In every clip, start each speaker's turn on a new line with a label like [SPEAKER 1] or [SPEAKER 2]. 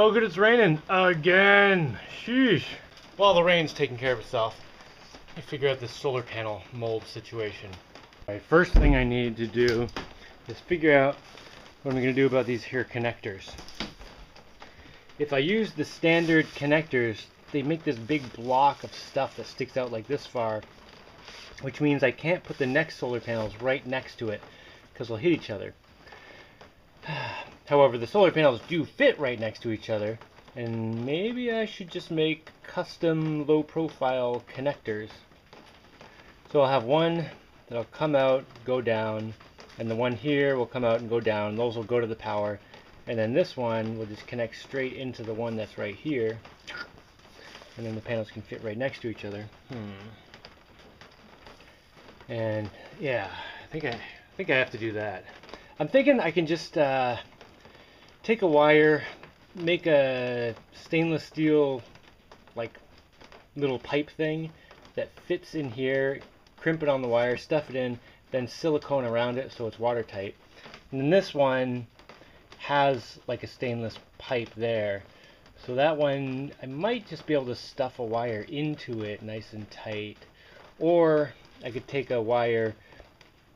[SPEAKER 1] Oh, good, it's raining again. Sheesh. Well, the rain's taking care of itself, I figure out this solar panel mold situation. Right, first thing I need to do is figure out what I'm going to do about these here connectors. If I use the standard connectors, they make this big block of stuff that sticks out like this far, which means I can't put the next solar panels right next to it because they'll hit each other. However, the solar panels do fit right next to each other, and maybe I should just make custom low profile connectors. So I'll have one that'll come out, go down, and the one here will come out and go down. Those will go to the power, and then this one will just connect straight into the one that's right here, and then the panels can fit right next to each other. Hmm. And yeah, I think I, I think I have to do that. I'm thinking I can just uh, take a wire, make a stainless steel like little pipe thing that fits in here, crimp it on the wire, stuff it in, then silicone around it so it's watertight. And then this one has like a stainless pipe there. So that one, I might just be able to stuff a wire into it nice and tight. Or I could take a wire,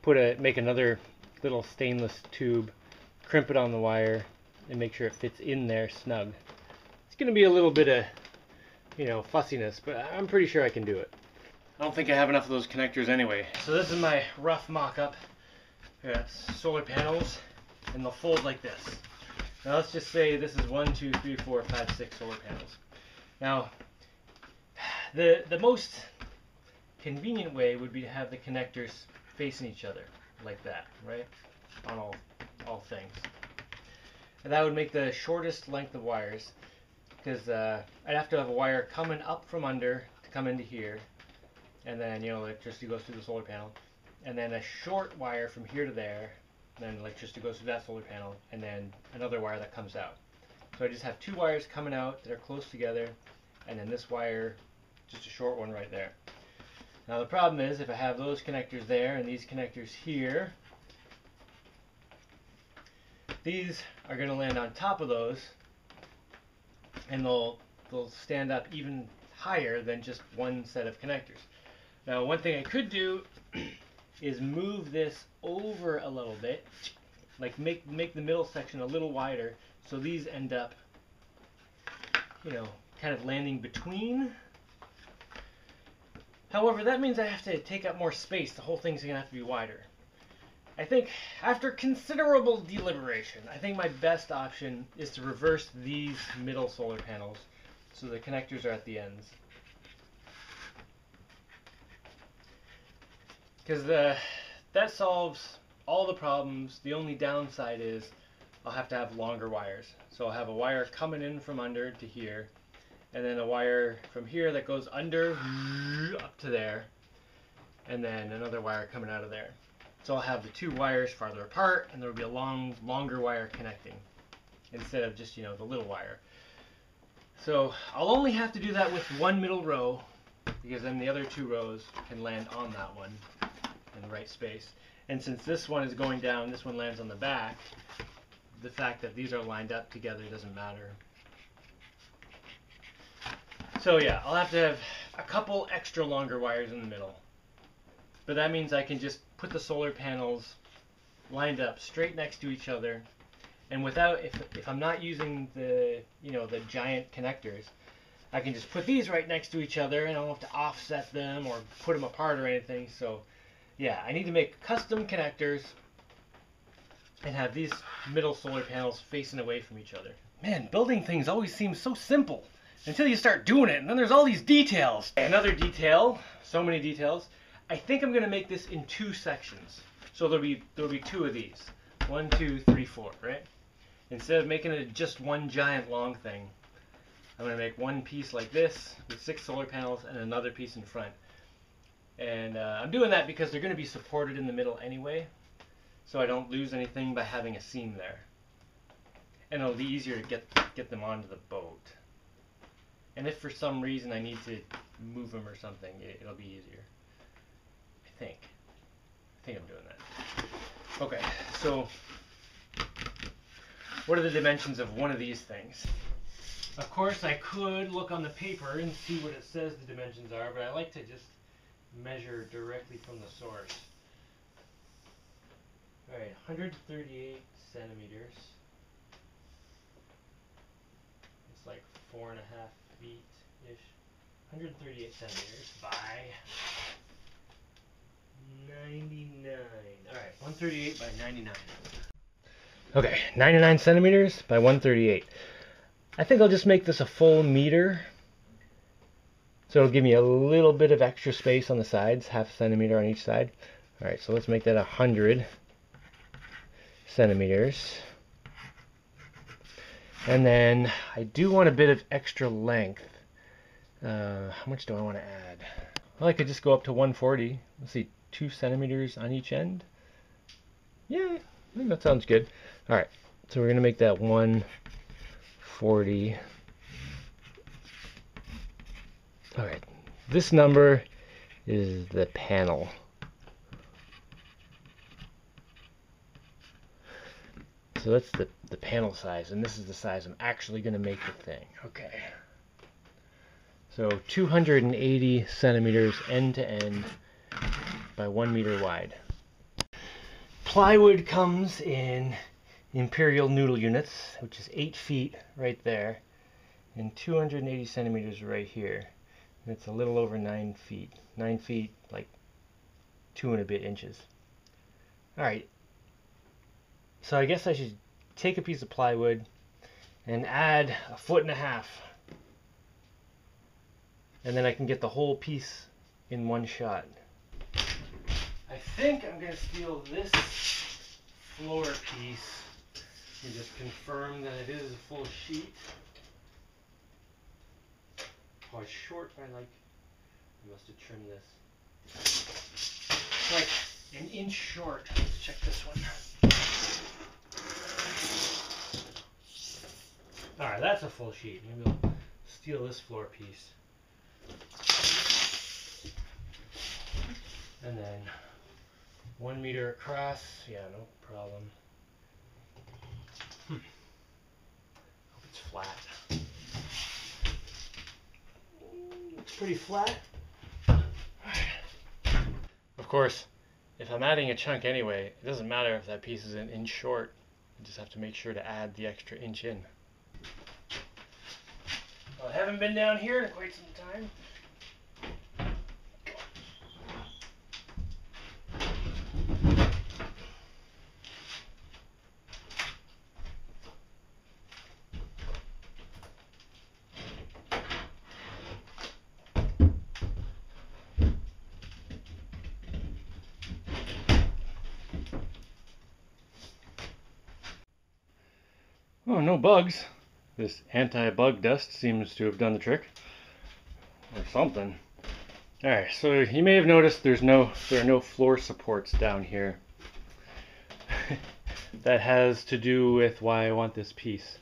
[SPEAKER 1] put a, make another little stainless tube, crimp it on the wire, and make sure it fits in there snug. It's going to be a little bit of, you know, fussiness, but I'm pretty sure I can do it. I don't think I have enough of those connectors anyway. So this is my rough mock-up. got solar panels, and they'll fold like this. Now let's just say this is one, two, three, four, five, six solar panels. Now, the the most convenient way would be to have the connectors facing each other like that, right? On all all things. And that would make the shortest length of wires because uh, I'd have to have a wire coming up from under to come into here. And then you know electricity goes through the solar panel. And then a short wire from here to there then electricity goes through that solar panel and then another wire that comes out. So I just have two wires coming out that are close together and then this wire just a short one right there. Now the problem is if I have those connectors there and these connectors here these are going to land on top of those and they'll they'll stand up even higher than just one set of connectors. Now one thing I could do is move this over a little bit, like make make the middle section a little wider so these end up you know kind of landing between. However, that means I have to take up more space. The whole thing's going to have to be wider. I think after considerable deliberation, I think my best option is to reverse these middle solar panels so the connectors are at the ends. Because the that solves all the problems. The only downside is I'll have to have longer wires. So I'll have a wire coming in from under to here, and then a wire from here that goes under up to there, and then another wire coming out of there. So I'll have the two wires farther apart and there will be a long, longer wire connecting instead of just, you know, the little wire. So I'll only have to do that with one middle row because then the other two rows can land on that one in the right space. And since this one is going down, this one lands on the back, the fact that these are lined up together doesn't matter. So yeah, I'll have to have a couple extra longer wires in the middle. But that means I can just put the solar panels lined up straight next to each other. And without, if, if I'm not using the, you know, the giant connectors, I can just put these right next to each other and I don't have to offset them or put them apart or anything. So yeah, I need to make custom connectors and have these middle solar panels facing away from each other. Man, building things always seems so simple until you start doing it and then there's all these details. Another detail, so many details, I think I'm going to make this in two sections. So there'll be there'll be two of these. One, two, three, four, right? Instead of making it just one giant long thing, I'm going to make one piece like this with six solar panels and another piece in front. And uh, I'm doing that because they're going to be supported in the middle anyway, so I don't lose anything by having a seam there. And it'll be easier to get get them onto the boat. And if for some reason I need to move them or something, it, it'll be easier think. I think I'm doing that. Okay, so what are the dimensions of one of these things? Of course, I could look on the paper and see what it says the dimensions are, but I like to just measure directly from the source. Alright, 138 centimeters. It's like four and a half feet ish. 138 centimeters by 99. Alright, 138 by 99. Okay, 99 centimeters by 138. I think I'll just make this a full meter. So it'll give me a little bit of extra space on the sides, half a centimeter on each side. Alright, so let's make that 100 centimeters. And then I do want a bit of extra length. Uh, how much do I want to add? Well, I could just go up to 140. Let's see, two centimeters on each end. Yeah, I think that sounds good. All right, so we're gonna make that 140. All right, this number is the panel. So that's the, the panel size, and this is the size I'm actually going to make the thing. Okay. So 280 centimeters end to end by one meter wide. Plywood comes in imperial noodle units, which is eight feet right there, and 280 centimeters right here. And it's a little over nine feet. Nine feet, like two and a bit inches. All right. So I guess I should take a piece of plywood and add a foot and a half and then I can get the whole piece in one shot. I think I'm going to steal this floor piece and just confirm that it is a full sheet. Oh, it's short by like, I must have trimmed this. Like an inch short. Let's check this one. Alright, that's a full sheet. Maybe we'll steal this floor piece. And then one meter across, yeah, no problem. Hmm. Hope it's flat. It's pretty flat. Of course, if I'm adding a chunk anyway, it doesn't matter if that piece is an inch short. I just have to make sure to add the extra inch in. Well, I haven't been down here in quite some time. No bugs. This anti-bug dust seems to have done the trick. Or something. Alright, so you may have noticed there's no there are no floor supports down here. that has to do with why I want this piece.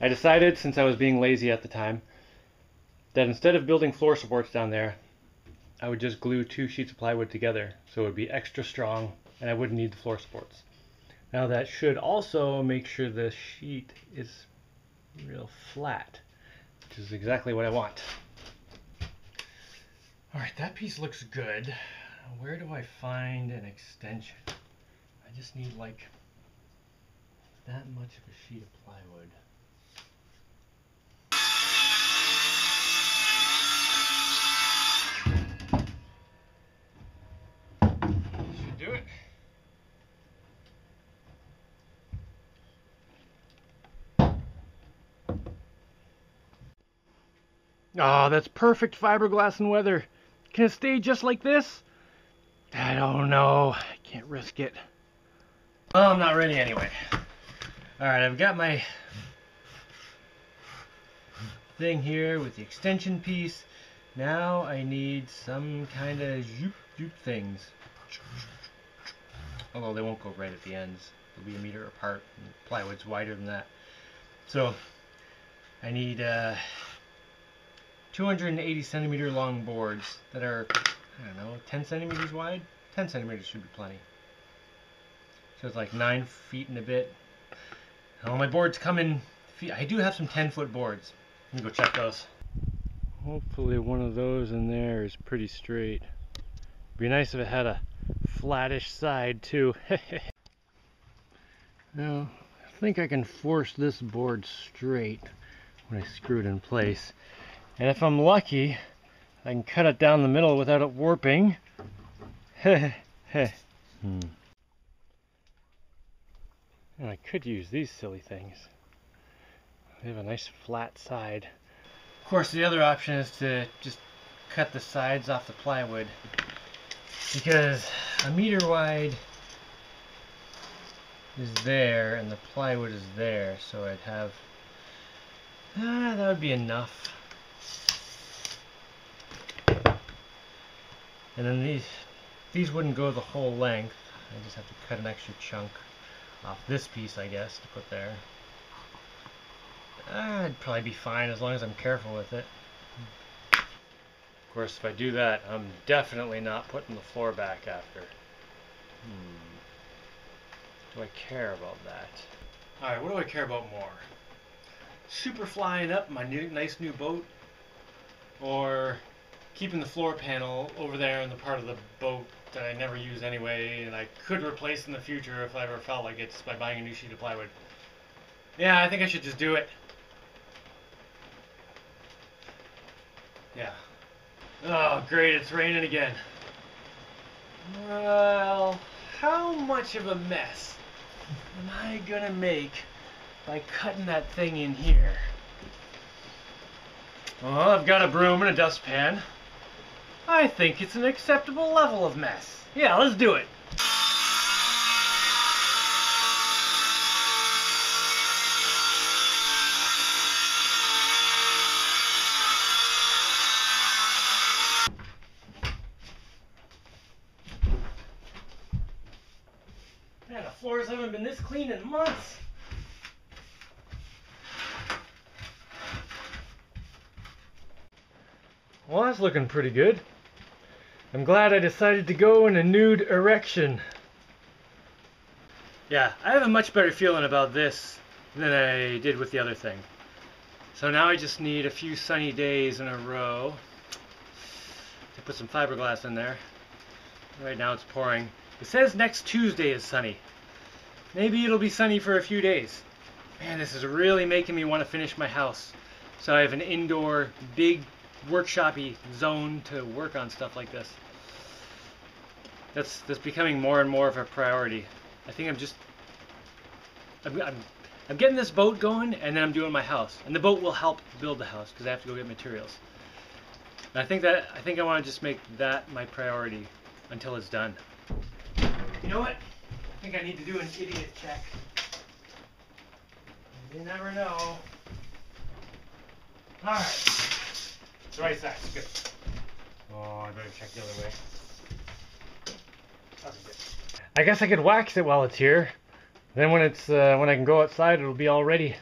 [SPEAKER 1] I decided, since I was being lazy at the time, that instead of building floor supports down there, I would just glue two sheets of plywood together so it would be extra strong and I wouldn't need the floor supports. Now that should also make sure the sheet is real flat, which is exactly what I want. Alright, that piece looks good. Where do I find an extension? I just need like that much of a sheet of plywood. Should do it. Oh, that's perfect fiberglass and weather. Can it stay just like this? I don't know. I can't risk it. Well, I'm not ready anyway. Alright, I've got my thing here with the extension piece. Now I need some kind of zoop zoop things. Although they won't go right at the ends. They'll be a meter apart. plywood's wider than that. So I need uh, 280 centimeter long boards that are, I don't know, 10 centimeters wide? 10 centimeters should be plenty. So it's like 9 feet and a bit. All my boards come in I do have some 10 foot boards. Let me go check those. Hopefully one of those in there is pretty straight. Be nice if it had a flattish side too. now, I think I can force this board straight when I screw it in place. And if I'm lucky, I can cut it down the middle without it warping. hmm. And I could use these silly things. They have a nice flat side. Of course, the other option is to just cut the sides off the plywood because a meter wide is there and the plywood is there so I'd have ah, that would be enough and then these these wouldn't go the whole length I just have to cut an extra chunk off this piece I guess to put there ah, I'd probably be fine as long as I'm careful with it of course, if I do that, I'm definitely not putting the floor back after. Hmm. Do I care about that? Alright, what do I care about more? Super flying up my new nice new boat? Or keeping the floor panel over there in the part of the boat that I never use anyway and I could replace in the future if I ever felt like it by buying a new sheet of plywood? Yeah, I think I should just do it. Yeah. Oh, great, it's raining again. Well, how much of a mess am I gonna make by cutting that thing in here? Well, I've got a broom and a dustpan. I think it's an acceptable level of mess. Yeah, let's do it. Man, the floors haven't been this clean in months. Well, that's looking pretty good. I'm glad I decided to go in a nude erection. Yeah, I have a much better feeling about this than I did with the other thing. So now I just need a few sunny days in a row to put some fiberglass in there. Right now it's pouring. It says next Tuesday is sunny. Maybe it'll be sunny for a few days. Man, this is really making me want to finish my house. So I have an indoor, big, workshopy zone to work on stuff like this. That's that's becoming more and more of a priority. I think I'm just I'm, I'm, I'm getting this boat going, and then I'm doing my house, and the boat will help build the house because I have to go get materials. And I think that I think I want to just make that my priority until it's done. You know what? I think I need to do an idiot check. You never know. Alright. It's the right size. Good. Oh, I better check the other way. That'll good. I guess I could wax it while it's here. Then when it's uh, when I can go outside, it'll be all ready.